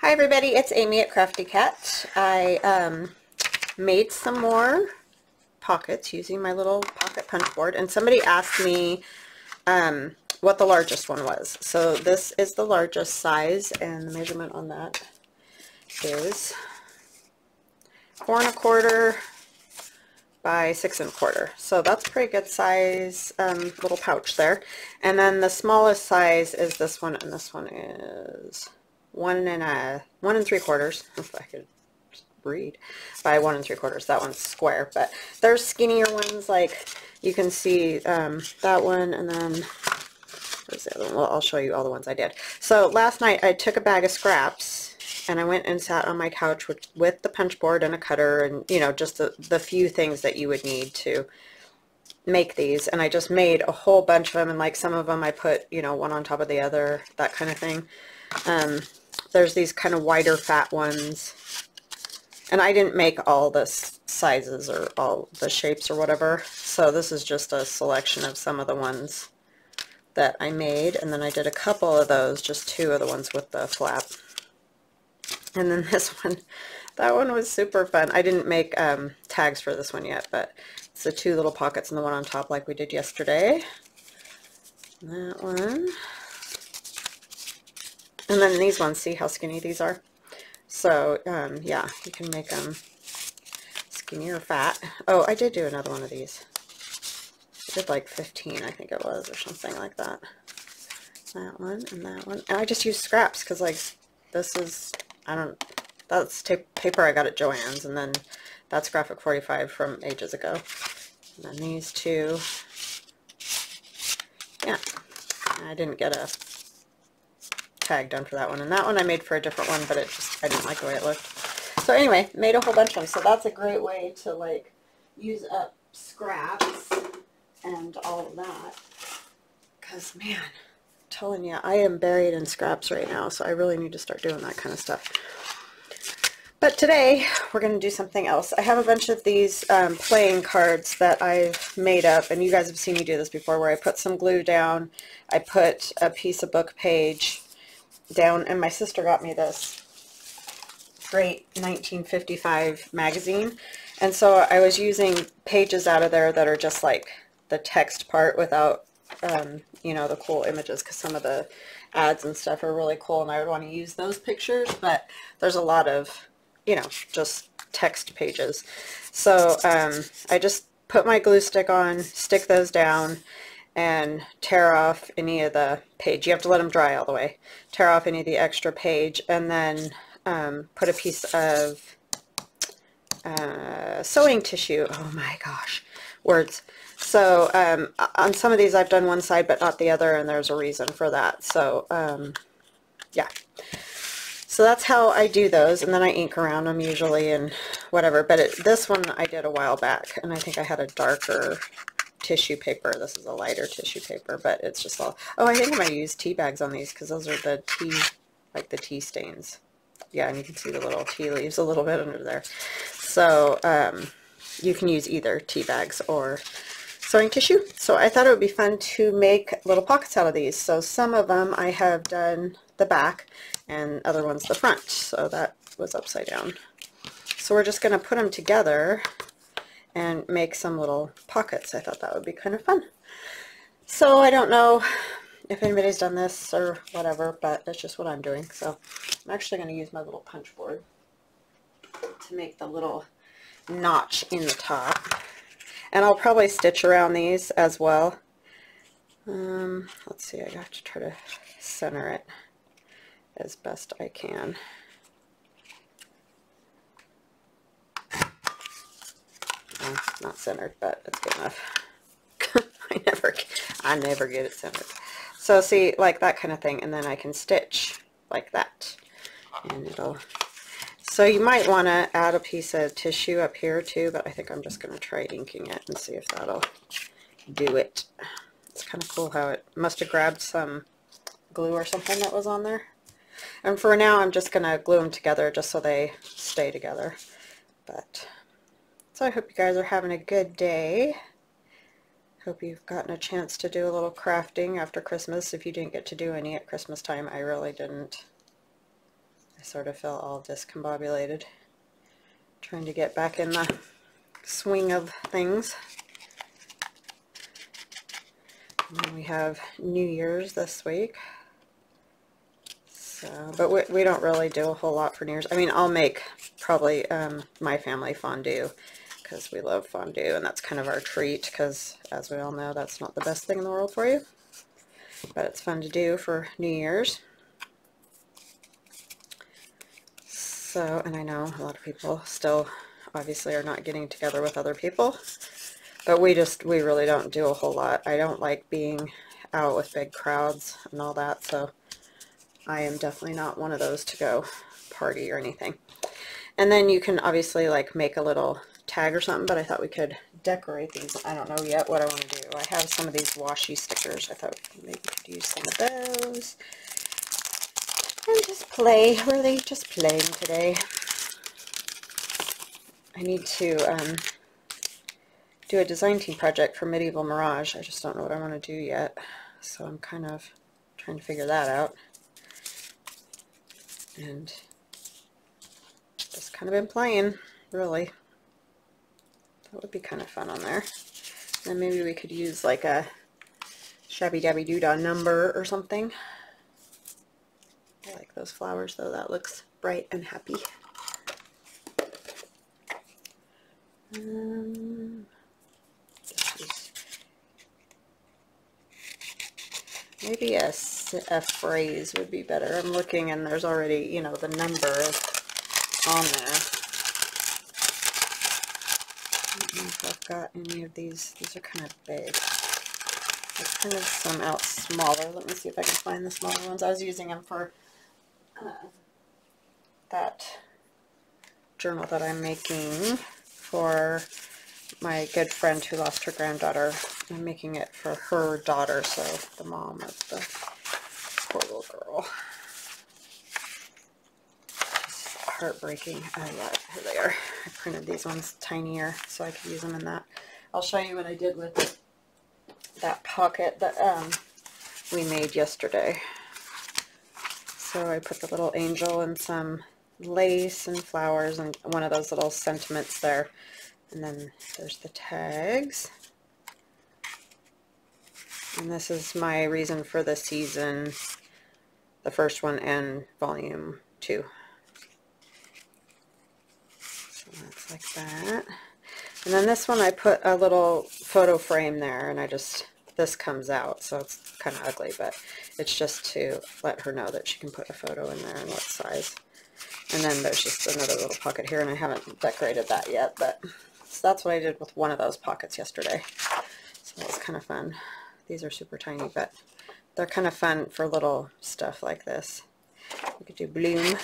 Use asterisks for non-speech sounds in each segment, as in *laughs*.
Hi everybody, it's Amy at Crafty Cat. I um, made some more pockets using my little pocket punch board and somebody asked me um, what the largest one was. So this is the largest size and the measurement on that is four and a quarter by six and a quarter. So that's pretty good size um, little pouch there. And then the smallest size is this one and this one is one and a one and three quarters *laughs* if I could read by one and three quarters that one's square but there's skinnier ones like you can see um, that one and then well I'll show you all the ones I did. So last night I took a bag of scraps and I went and sat on my couch with, with the punch board and a cutter and you know just the, the few things that you would need to make these and I just made a whole bunch of them and like some of them I put you know one on top of the other that kind of thing. Um, there's these kind of wider fat ones. And I didn't make all the sizes or all the shapes or whatever. So this is just a selection of some of the ones that I made. And then I did a couple of those, just two of the ones with the flap. And then *laughs* this one, that one was super fun. I didn't make um, tags for this one yet, but it's the two little pockets and the one on top like we did yesterday. That one. And then these ones, see how skinny these are? So, um, yeah, you can make them skinny or fat. Oh, I did do another one of these. I did like 15, I think it was, or something like that. That one and that one. And I just used scraps because, like, this is, I don't, that's paper I got at Joann's, and then that's Graphic 45 from ages ago. And then these two. Yeah, I didn't get a tag done for that one. And that one I made for a different one, but it just, I didn't like the way it looked. So anyway, made a whole bunch of them. So that's a great way to like use up scraps and all of that. Because man, I'm telling you, I am buried in scraps right now. So I really need to start doing that kind of stuff. But today we're going to do something else. I have a bunch of these um, playing cards that I've made up, and you guys have seen me do this before, where I put some glue down, I put a piece of book page, down, and my sister got me this great 1955 magazine. And so I was using pages out of there that are just like the text part without, um, you know, the cool images because some of the ads and stuff are really cool and I would want to use those pictures, but there's a lot of, you know, just text pages. So um, I just put my glue stick on, stick those down, and tear off any of the page. You have to let them dry all the way. Tear off any of the extra page and then um, put a piece of uh, sewing tissue. Oh my gosh, words. So um, on some of these I've done one side but not the other and there's a reason for that. So um, yeah. So that's how I do those and then I ink around them usually and whatever. But it, this one I did a while back and I think I had a darker tissue paper. This is a lighter tissue paper, but it's just all, oh, I think I might use tea bags on these because those are the tea, like the tea stains. Yeah, and you can see the little tea leaves a little bit under there. So um, you can use either tea bags or sewing tissue. So I thought it would be fun to make little pockets out of these. So some of them I have done the back and other ones the front. So that was upside down. So we're just going to put them together and make some little pockets. I thought that would be kind of fun. So I don't know if anybody's done this or whatever, but that's just what I'm doing. So I'm actually going to use my little punch board to make the little notch in the top. And I'll probably stitch around these as well. Um, let's see, I have to try to center it as best I can. Not centered, but it's good enough. *laughs* I never, I never get it centered. So see, like that kind of thing, and then I can stitch like that, and it'll. So you might want to add a piece of tissue up here too, but I think I'm just going to try inking it and see if that'll do it. It's kind of cool how it must have grabbed some glue or something that was on there. And for now, I'm just going to glue them together just so they stay together. But so I hope you guys are having a good day. Hope you've gotten a chance to do a little crafting after Christmas. If you didn't get to do any at Christmas time, I really didn't I sort of feel all discombobulated trying to get back in the swing of things. And we have New Year's this week. So, but we, we don't really do a whole lot for New Year's. I mean, I'll make probably um, my family fondue because we love fondue and that's kind of our treat because as we all know that's not the best thing in the world for you. But it's fun to do for New Year's. So and I know a lot of people still obviously are not getting together with other people but we just we really don't do a whole lot. I don't like being out with big crowds and all that so I am definitely not one of those to go party or anything. And then you can obviously like make a little tag or something, but I thought we could decorate these. I don't know yet what I want to do. I have some of these washi stickers. I thought maybe we could use some of those. And just play. Really just playing today. I need to um, do a design team project for Medieval Mirage. I just don't know what I want to do yet. So I'm kind of trying to figure that out. And just kind of been playing, really. That would be kind of fun on there. And maybe we could use like a shabby dabby doodah number or something. I like those flowers though. That looks bright and happy. Um, maybe a, a phrase would be better. I'm looking and there's already, you know, the number on there. If I've got any of these. These are kind of big. Kind of some out smaller. Let me see if I can find the smaller ones. I was using them for uh, that journal that I'm making for my good friend who lost her granddaughter. I'm making it for her daughter, so the mom of the poor little girl heartbreaking. Oh yeah, here they are. I printed these ones tinier so I could use them in that. I'll show you what I did with that pocket that um, we made yesterday. So I put the little angel and some lace and flowers and one of those little sentiments there. And then there's the tags. And this is my reason for the season, the first one and volume two that's like that. And then this one I put a little photo frame there and I just, this comes out, so it's kind of ugly, but it's just to let her know that she can put a photo in there and what size. And then there's just another little pocket here, and I haven't decorated that yet, but so that's what I did with one of those pockets yesterday. So that was kind of fun. These are super tiny, but they're kind of fun for little stuff like this. You could do bloom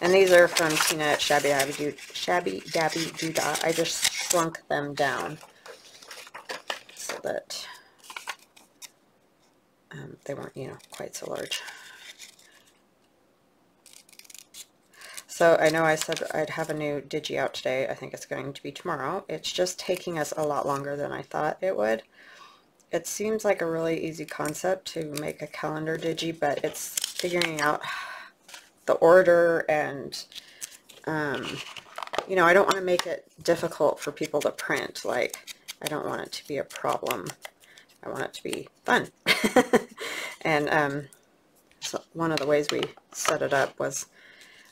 and these are from Tina at Shabby Dabby, Doo Shabby Dabby Doodah. I just shrunk them down so that um, they weren't, you know, quite so large. So I know I said I'd have a new Digi out today. I think it's going to be tomorrow. It's just taking us a lot longer than I thought it would. It seems like a really easy concept to make a calendar Digi, but it's figuring out the order and um, you know I don't want to make it difficult for people to print like I don't want it to be a problem. I want it to be fun. *laughs* And um, so one of the ways we set it up was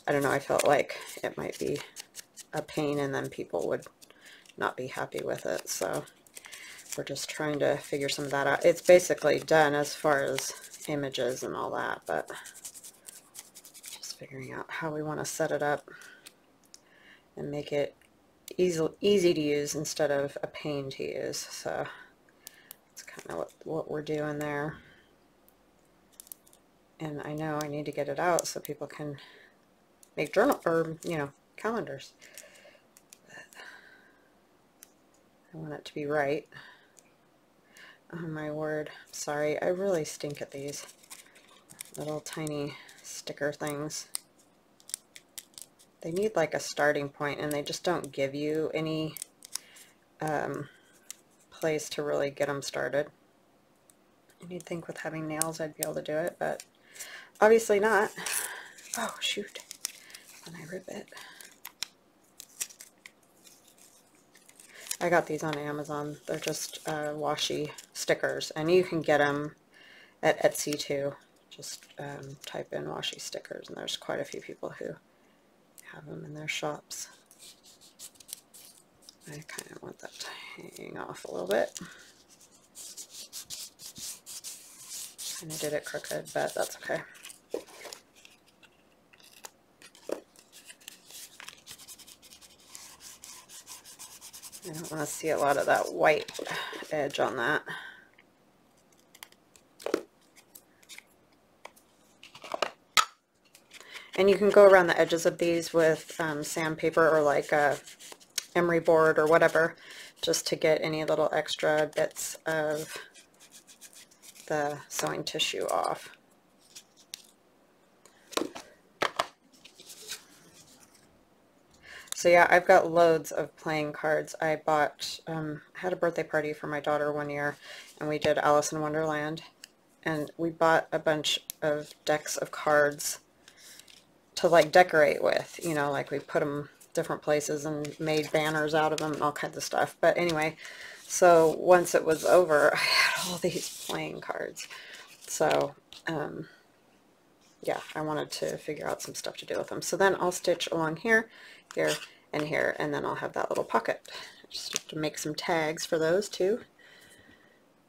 I don't know I felt like it might be a pain and then people would not be happy with it. So we're just trying to figure some of that out. It's basically done as far as images and all that but figuring out how we want to set it up and make it easy, easy to use instead of a pain to use. So that's kind of what, what we're doing there. And I know I need to get it out so people can make journal or, you know, calendars. But I want it to be right. Oh my word. Sorry, I really stink at these little tiny sticker things. They need like a starting point and they just don't give you any um, place to really get them started. And you'd think with having nails I'd be able to do it, but obviously not. Oh, shoot. When I rip it. I got these on Amazon. They're just uh, washi stickers, and you can get them at Etsy too. Just um, type in washi stickers, and there's quite a few people who have them in their shops. I kind of want that to hang off a little bit. Kind of did it crooked, but that's okay. I don't want to see a lot of that white edge on that. And you can go around the edges of these with um, sandpaper or like a emery board or whatever, just to get any little extra bits of the sewing tissue off. So yeah, I've got loads of playing cards. I bought, um, had a birthday party for my daughter one year, and we did Alice in Wonderland, and we bought a bunch of decks of cards to like decorate with, you know, like we put them different places and made banners out of them and all kinds of stuff. But anyway, so once it was over, I had all these playing cards. So, um, yeah, I wanted to figure out some stuff to do with them. So then I'll stitch along here here and here, and then I'll have that little pocket. Just have to make some tags for those too.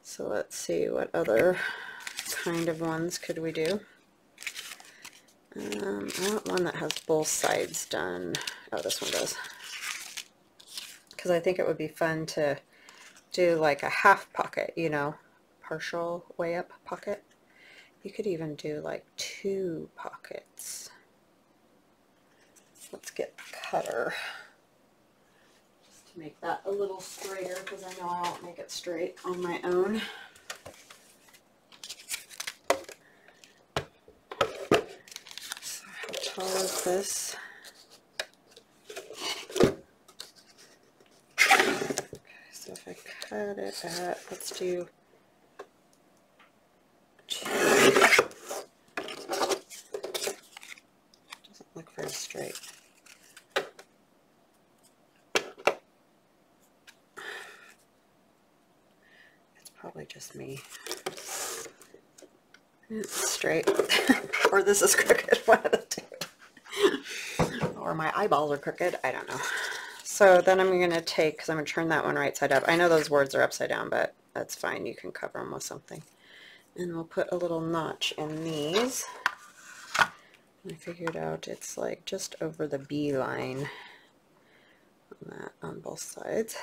So let's see what other kind of ones could we do. Um, I want one that has both sides done. Oh, this one does. Because I think it would be fun to do like a half pocket, you know, partial way up pocket. You could even do like two pockets. Let's get the cutter just to make that a little straighter because I know I won't make it straight on my own. So tall is this? Okay, so if I cut it at, let's do straight. It's probably just me. It's straight. *laughs* or this is crooked, one of the two. or my eyeballs are crooked, I don't know. So then I'm going to take, because I'm going to turn that one right side up. I know those words are upside down, but that's fine. You can cover them with something. And we'll put a little notch in these. I figured out it's like just over the B line on that on both sides.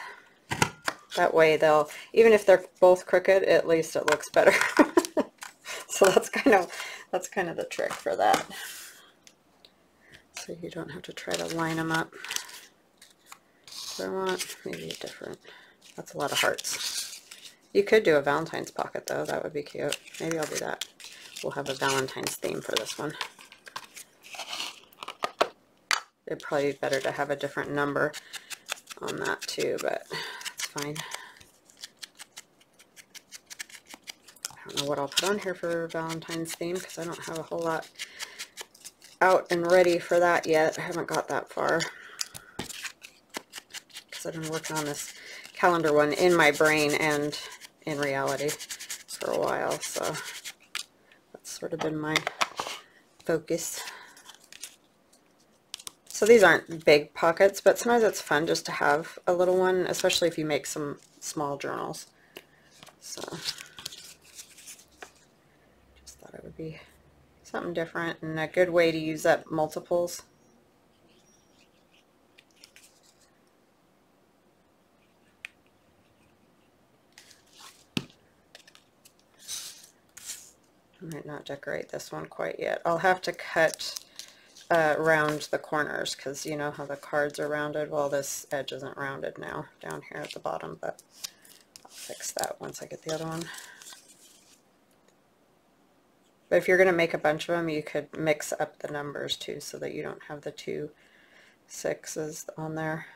That way they'll, even if they're both crooked, at least it looks better. *laughs* so that's kind of, that's kind of the trick for that. So you don't have to try to line them up. So I want maybe a different, that's a lot of hearts. You could do a Valentine's pocket though, that would be cute. Maybe I'll do that. We'll have a Valentine's theme for this one. It'd probably be better to have a different number on that too, but it's fine. I don't know what I'll put on here for Valentine's theme because I don't have a whole lot out and ready for that yet. I haven't got that far because I've been working on this calendar one in my brain and in reality for a while, so that's sort of been my focus. So these aren't big pockets, but sometimes it's fun just to have a little one, especially if you make some small journals. So just thought it would be something different and a good way to use up multiples. I might not decorate this one quite yet. I'll have to cut uh, the corners because you know how the cards are rounded. Well, this edge isn't rounded now down here at the bottom, but I'll fix that once I get the other one. But if you're going to make a bunch of them, you could mix up the numbers too so that you don't have the two sixes on there.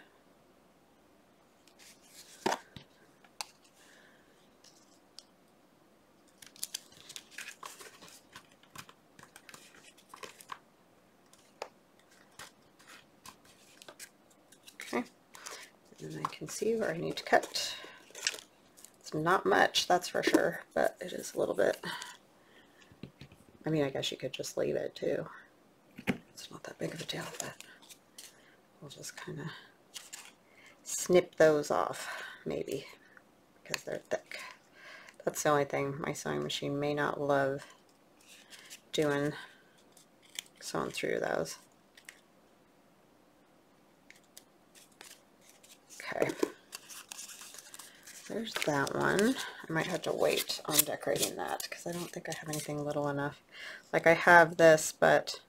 Okay, and I can see where I need to cut. It's not much, that's for sure, but it is a little bit. I mean, I guess you could just leave it too. It's not that big of a deal, but we'll just kind of snip those off, maybe, because they're thick. That's the only thing my sewing machine may not love doing sewing through those. Okay. There's that one. I might have to wait on decorating that because I don't think I have anything little enough. Like I have this, but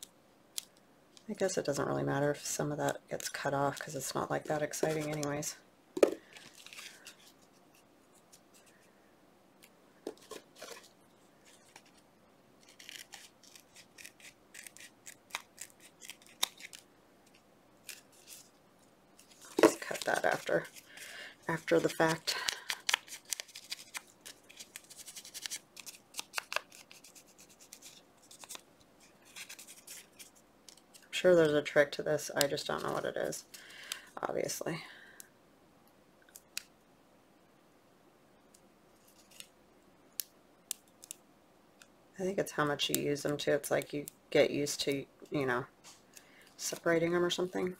I guess it doesn't really matter if some of that gets cut off because it's not like that exciting anyways. Just cut that after after the fact. Sure there's a trick to this. I just don't know what it is, obviously. I think it's how much you use them to. It's like you get used to, you know, separating them or something.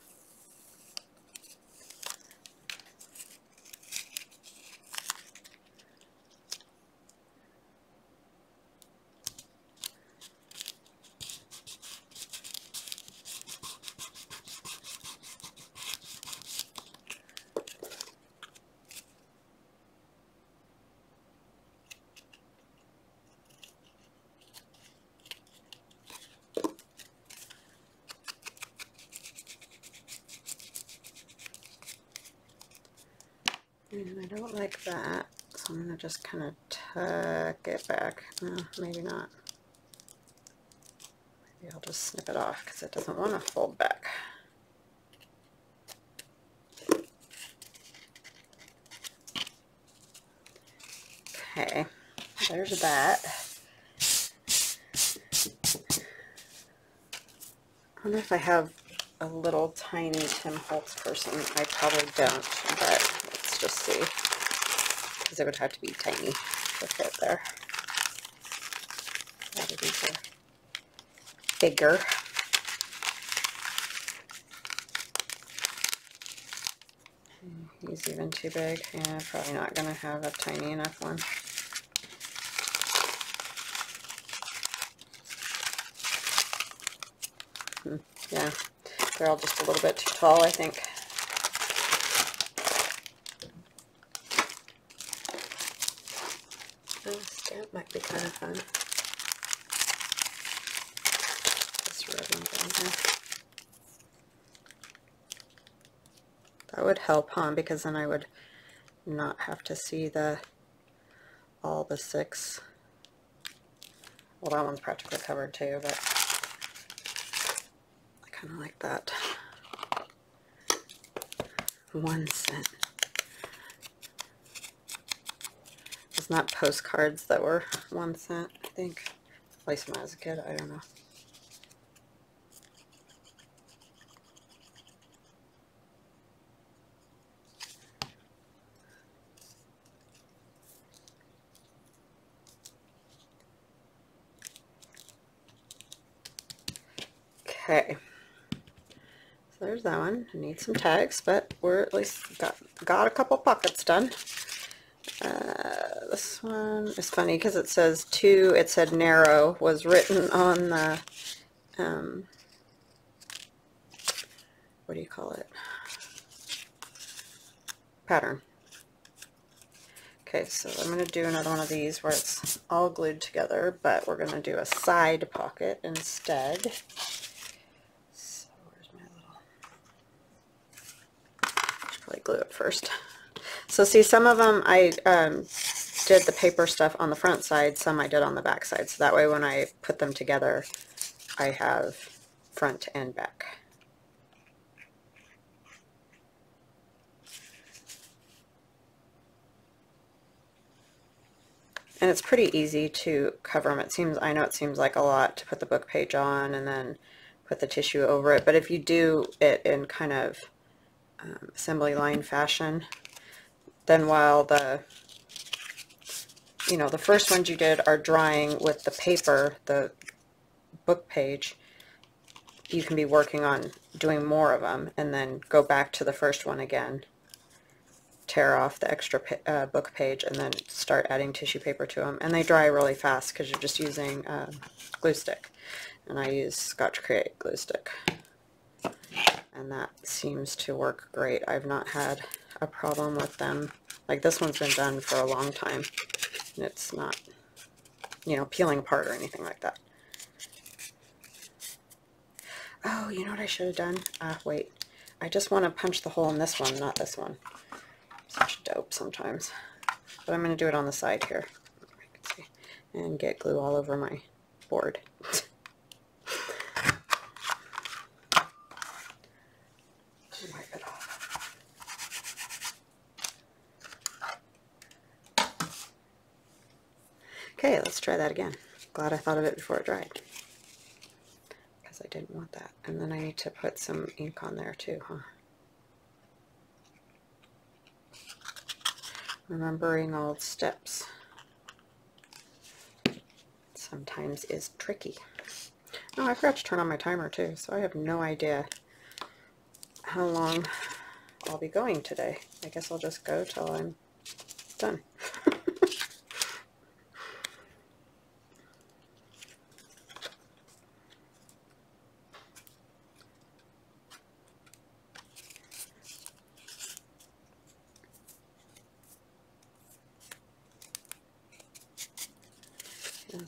And I don't like that, so I'm going to just kind of tuck it back. No, maybe not. Maybe I'll just snip it off because it doesn't want to fold back. Okay, there's that. I wonder if I have a little tiny Tim Holtz person. I probably don't, but just see. Because it would have to be tiny to fit there. Of these are bigger. He's even too big. Yeah, probably not going to have a tiny enough one. Hmm, yeah, they're all just a little bit too tall, I think. Might be kind of fun. This down here. That would help, huh? Because then I would not have to see the all the six. Well, that one's practically covered too, but I kind of like that. One cent. Not postcards that were one cent, I think. When I was a kid, I don't know. Okay, so there's that one. I need some tags, but we're at least got, got a couple pockets done. Uh, this one is funny because it says two, it said narrow, was written on the, um, what do you call it? Pattern. Okay, so I'm going to do another one of these where it's all glued together, but we're going to do a side pocket instead. So where's my little... I should probably glue it first. So see, some of them I um, did the paper stuff on the front side, some I did on the back side. So that way when I put them together, I have front and back. And it's pretty easy to cover them. It seems, I know it seems like a lot to put the book page on and then put the tissue over it. But if you do it in kind of um, assembly line fashion. Then while the, you know, the first ones you did are drawing with the paper, the book page, you can be working on doing more of them and then go back to the first one again tear off the extra uh, book page and then start adding tissue paper to them and they dry really fast because you're just using uh, glue stick. And I use Scotch Create glue stick. And that seems to work great. I've not had a problem with them. Like this one's been done for a long time it's not you know peeling apart or anything like that Oh, you know what I should have done? Ah, wait. I just want to punch the hole in this one, not this one. Such dope sometimes. But I'm going to do it on the side here. And get glue all over my board. Wipe it off. Okay, let's try that again. Glad I thought of it before it dried. Because I didn't want that. And then I need to put some ink on there too, huh? Remembering old steps sometimes is tricky. Oh, I forgot to turn on my timer too, so I have no idea how long I'll be going today. I guess I'll just go till I'm done.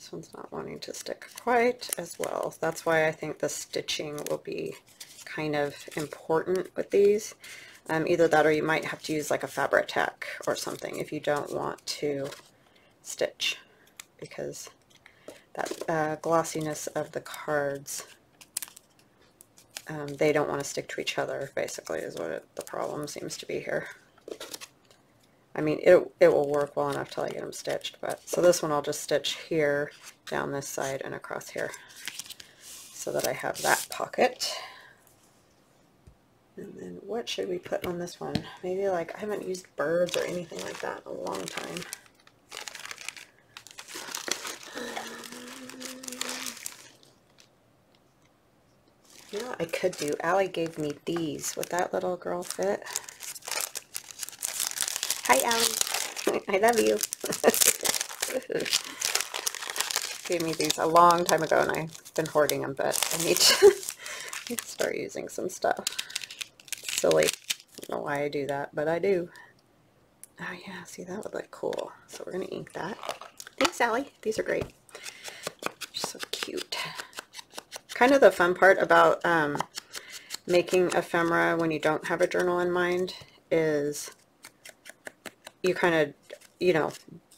this one's not wanting to stick quite as well. That's why I think the stitching will be kind of important with these. Um, either that or you might have to use like a Fabri-Tac or something if you don't want to stitch because that uh, glossiness of the cards um, they don't want to stick to each other basically is what it, the problem seems to be here. I mean, it, it will work well enough till I get them stitched, but, so this one I'll just stitch here, down this side, and across here, so that I have that pocket. And then what should we put on this one? Maybe like, I haven't used birds or anything like that in a long time. You know I could do? Allie gave me these. Would that little girl fit? Allie. I love you. *laughs* Gave me these a long time ago, and I've been hoarding them, but I *laughs* need to, start using some stuff. silly. I don't know why I do that, but I do. Oh, yeah, see, that would look cool. So we're going to ink that. Thanks, Allie. These are great. So cute. Kind of the fun part about um, making ephemera when you don't have a journal in mind is you kind of, you know,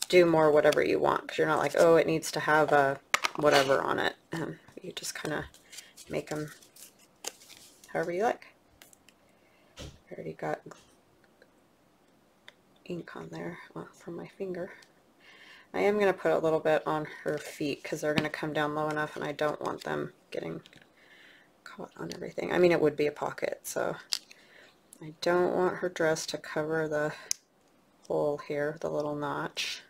do more whatever you want because you're not like, oh, it needs to have a whatever on it. Um, you just kind of make them however you like. I already got ink on there well, from my finger. I am going to put a little bit on her feet because they're going to come down low enough and I don't want them getting caught on everything. I mean, it would be a pocket, so I don't want her dress to cover the hole here, the little notch.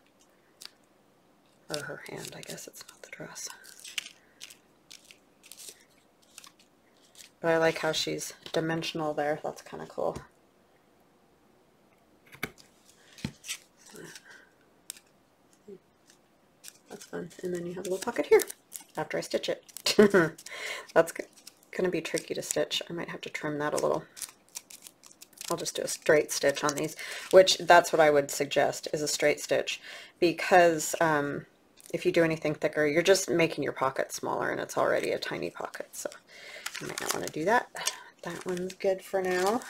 Or her hand, I guess it's not the dress. But I like how she's dimensional there. That's kind of cool. That's fun. And then you have a little pocket here after I stitch it. *laughs* That's going to be tricky to stitch. I might have to trim that a little. I'll just do a straight stitch on these, which that's what I would suggest is a straight stitch because um, if you do anything thicker, you're just making your pocket smaller and it's already a tiny pocket. So you might not want to do that. That one's good for now.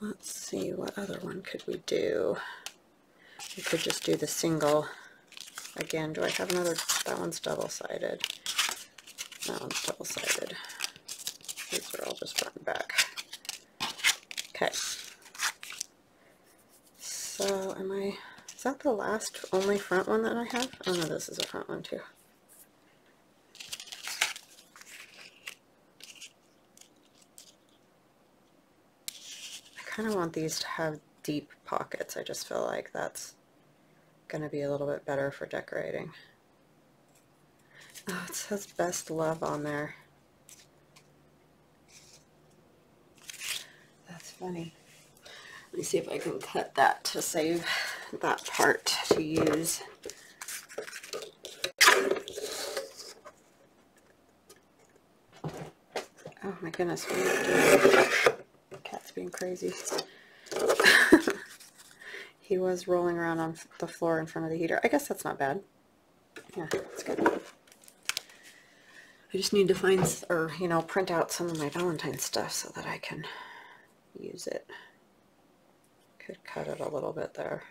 Let's see, what other one could we do? We could just do the single. Again, do I have another? That one's double-sided. That one's double-sided. These are all just front and back. Okay. So am I, is that the last only front one that I have? Oh no, this is a front one too. I kind of want these to have deep pockets. I just feel like that's going to be a little bit better for decorating. Oh, it says best love on there. That's funny. Let me see if I can cut that to save that part to use. Oh my goodness? Cat's being crazy. *laughs* he was rolling around on the floor in front of the heater. I guess that's not bad. Yeah, that's good. I just need to find, or, you know, print out some of my Valentine stuff so that I can use it. Could cut it a little bit there.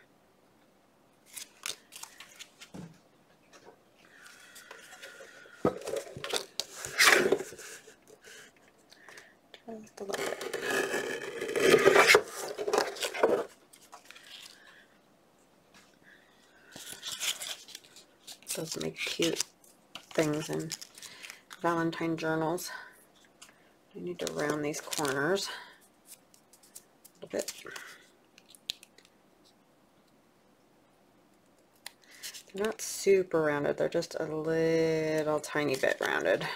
A little bit. Those make cute things in Valentine journals. I need to round these corners bit. They're not super rounded, they're just a little tiny bit rounded.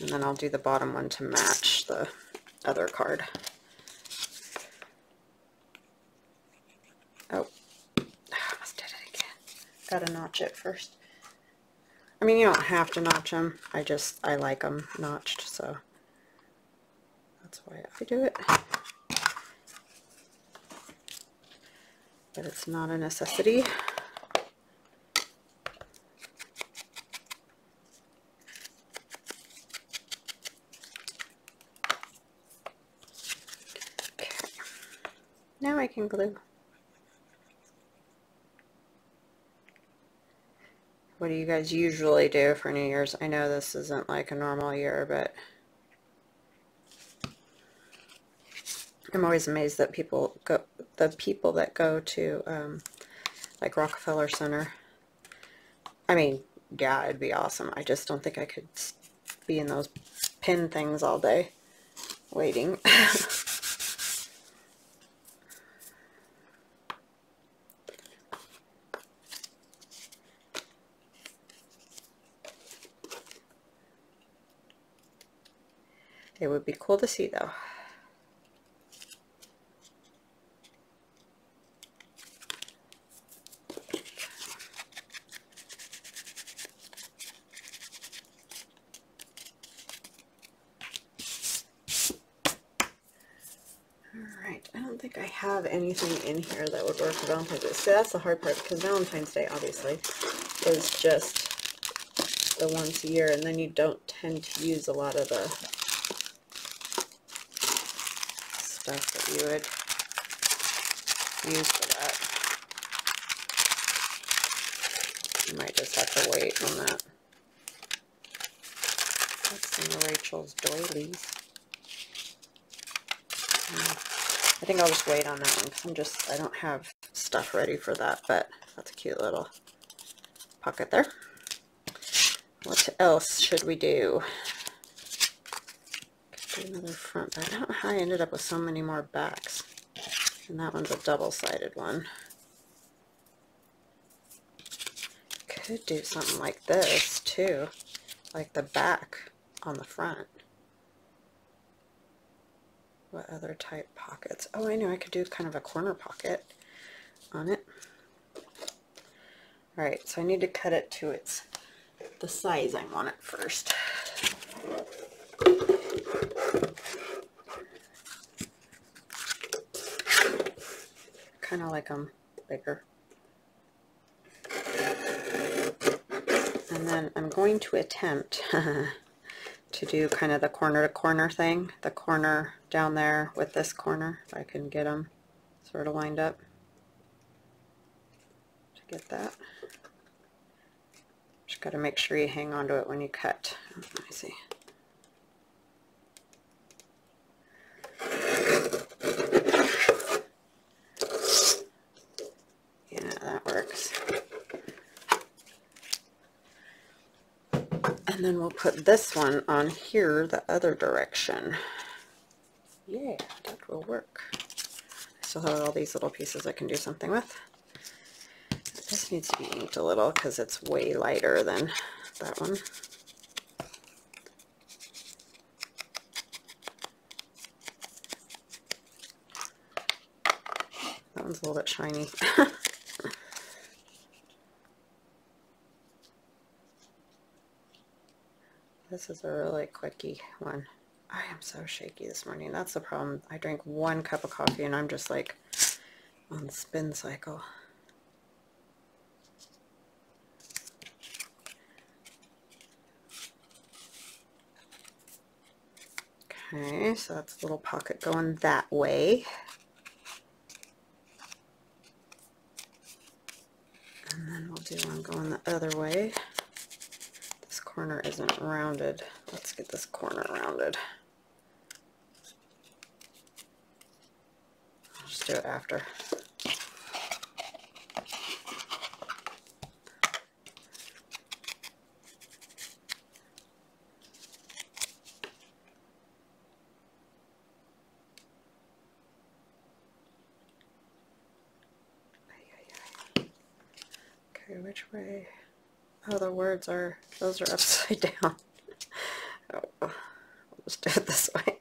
And then I'll do the bottom one to match the other card. Oh, *sighs* almost did it again. Gotta notch it first. I mean, you don't have to notch them. I just, I like them notched, so that's why I do it. But it's not a necessity. Now I can glue. What do you guys usually do for New Year's? I know this isn't like a normal year, but I'm always amazed that people go, the people that go to um, like Rockefeller Center. I mean, yeah, it'd be awesome. I just don't think I could be in those pin things all day waiting. *laughs* It would be cool to see though. Alright, I don't think I have anything in here that would work for Valentine's Day. So that's the hard part because Valentine's Day obviously is just the once a year and then you don't tend to use a lot of the stuff that you would use for that. You might just have to wait on that. That's some Rachel's doilies. Hmm. I think I'll just wait on that one because I'm just, I don't have stuff ready for that, but that's a cute little pocket there. What else should we do? Another front back. I don't know how I ended up with so many more backs. And that one's a double-sided one. Could do something like this too, like the back on the front. What other type pockets? Oh, I know I could do kind of a corner pocket on it. Alright, so I need to cut it to its the size I want it first. Kind of like them bigger. And then I'm going to attempt *laughs* to do kind of the corner to corner thing, the corner down there with this corner, if I can get them sort of lined up to get that. Just got to make sure you hang on to it when you cut. Let me see. And then we'll put this one on here the other direction. Yeah, that will work. I still have all these little pieces I can do something with. This needs to be inked a little because it's way lighter than that one. That one's a little bit shiny. *laughs* this is a really quickie one. I am so shaky this morning. That's the problem. I drank one cup of coffee and I'm just like on the spin cycle. Okay, so that's a little pocket going that way. And then we'll do one going the other way. Corner isn't rounded. Let's get this corner rounded. I'll just do it after. Okay, which way? Oh, the words are, those are upside *laughs* down. Oh, I'll just do it this way.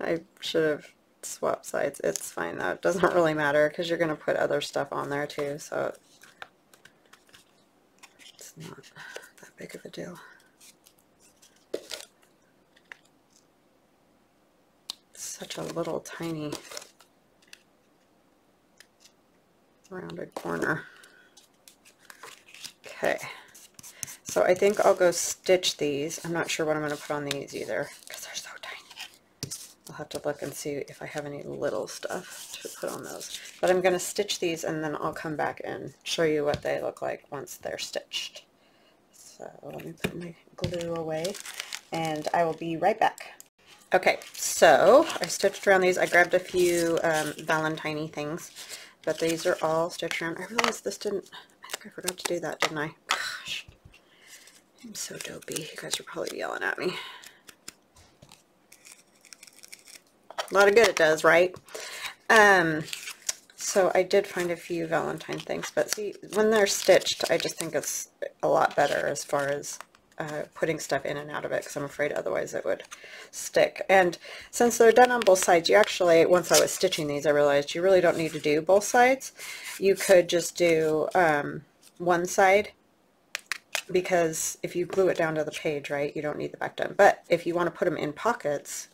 I should have swapped sides. It's fine though. It doesn't really matter because you're going to put other stuff on there too, so it's not that big of a deal. such a little tiny rounded corner. Okay, so I think I'll go stitch these. I'm not sure what I'm going to put on these either because they're so tiny. I'll have to look and see if I have any little stuff to put on those. But I'm going to stitch these and then I'll come back and show you what they look like once they're stitched. So let me put my glue away and I will be right back. Okay, so I stitched around these. I grabbed a few um, Valentine things, but these are all stitched around. I realized this didn't, I think I forgot to do that, didn't I? I'm so dopey. You guys are probably yelling at me. A lot of good it does, right? Um, so I did find a few Valentine things, but see, when they're stitched, I just think it's a lot better as far as uh, putting stuff in and out of it because I'm afraid otherwise it would stick. And since they're done on both sides, you actually, once I was stitching these, I realized you really don't need to do both sides. You could just do um, one side because if you glue it down to the page, right, you don't need the back done. But if you want to put them in pockets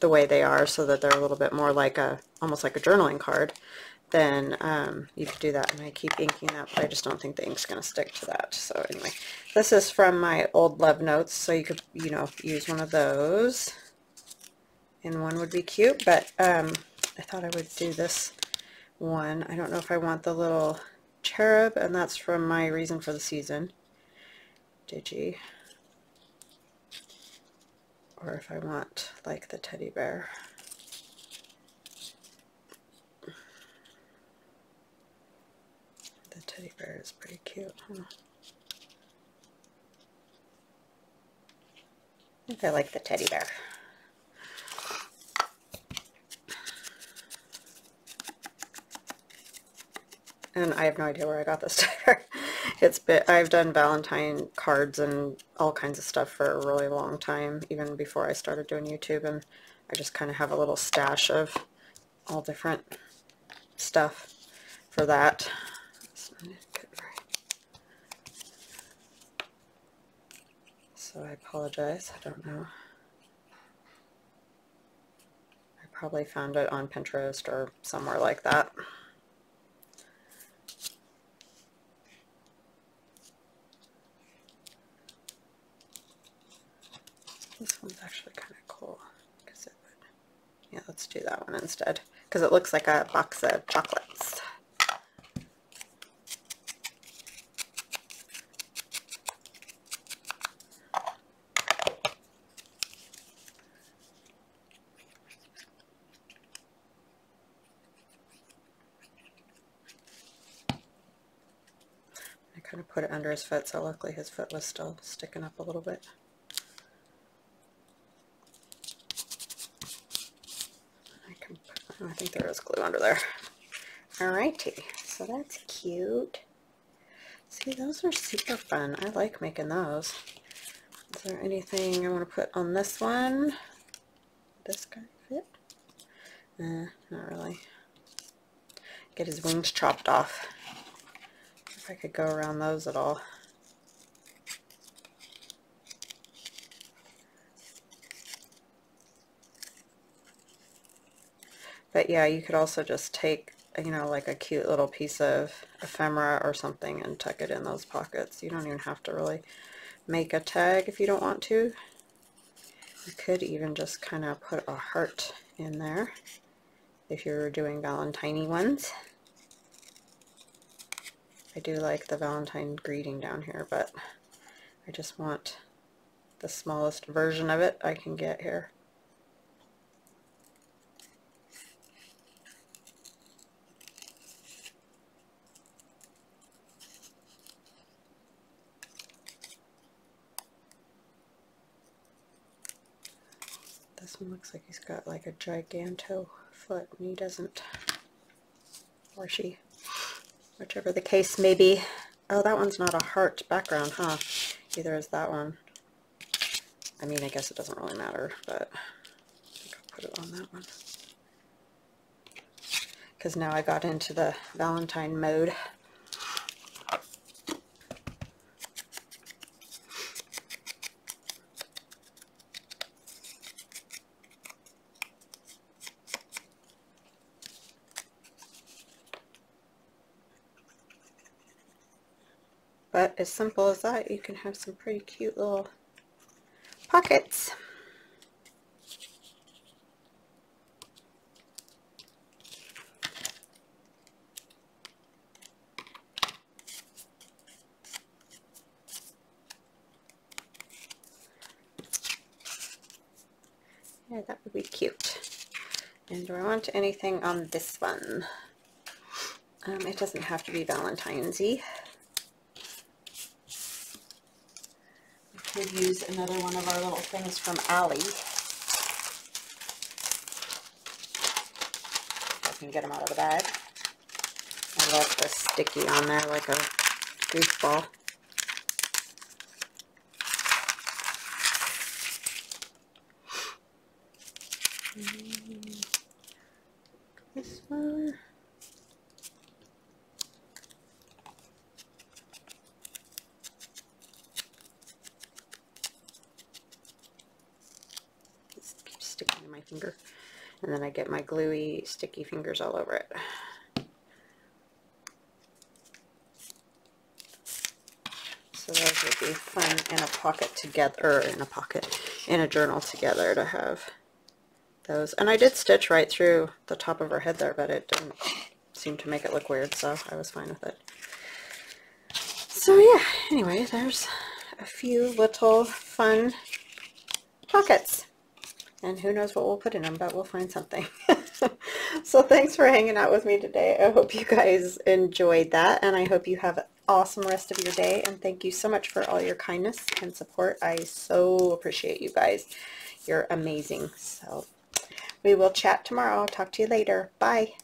the way they are so that they're a little bit more like a, almost like a journaling card, then um, you could do that. And I keep inking that, but I just don't think the ink's going to stick to that. So anyway, this is from my old love notes, so you could, you know, use one of those. And one would be cute, but um, I thought I would do this one. I don't know if I want the little cherub, and that's from my Reason for the Season digi. Or if I want, like, the teddy bear. The teddy bear is pretty cute, huh? I think I like the teddy bear. And I have no idea where I got this *laughs* bear. It's been, I've done Valentine cards and all kinds of stuff for a really long time, even before I started doing YouTube, and I just kind of have a little stash of all different stuff for that. So I apologize. I don't know. I probably found it on Pinterest or somewhere like that. This one's actually kind of cool. Cause it would, yeah, let's do that one instead. Because it looks like a box of chocolates. I kind of put it under his foot, so luckily his foot was still sticking up a little bit. I can, there is glue under there. Alrighty, so that's cute. See, those are super fun. I like making those. Is there anything I want to put on this one? This guy fit? Uh, not really. Get his wings chopped off. If I could go around those at all. But yeah, you could also just take, you know, like a cute little piece of ephemera or something and tuck it in those pockets. You don't even have to really make a tag if you don't want to. You could even just kind of put a heart in there if you're doing Valentine ones. I do like the Valentine greeting down here, but I just want the smallest version of it I can get here. Looks like he's got like a giganto foot and he doesn't. Or she. Whichever the case may be. Oh, that one's not a heart background, huh? Either is that one. I mean, I guess it doesn't really matter, but I think I'll put it on that one. Because now I got into the Valentine mode. As simple as that, you can have some pretty cute little pockets. Yeah, that would be cute. And do I want anything on this one? Um, it doesn't have to be Valentine's-y. Use another one of our little things from Allie. I can get them out of the bag. I love the sticky on there like a goofball. This one. sticking in my finger. And then I get my gluey, sticky fingers all over it. So those would be fun in a pocket together, or in a pocket, in a journal together to have those. And I did stitch right through the top of her head there, but it didn't seem to make it look weird, so I was fine with it. So yeah, anyway, there's a few little fun pockets and who knows what we'll put in them, but we'll find something. *laughs* so thanks for hanging out with me today. I hope you guys enjoyed that, and I hope you have an awesome rest of your day, and thank you so much for all your kindness and support. I so appreciate you guys. You're amazing. So we will chat tomorrow. Talk to you later. Bye.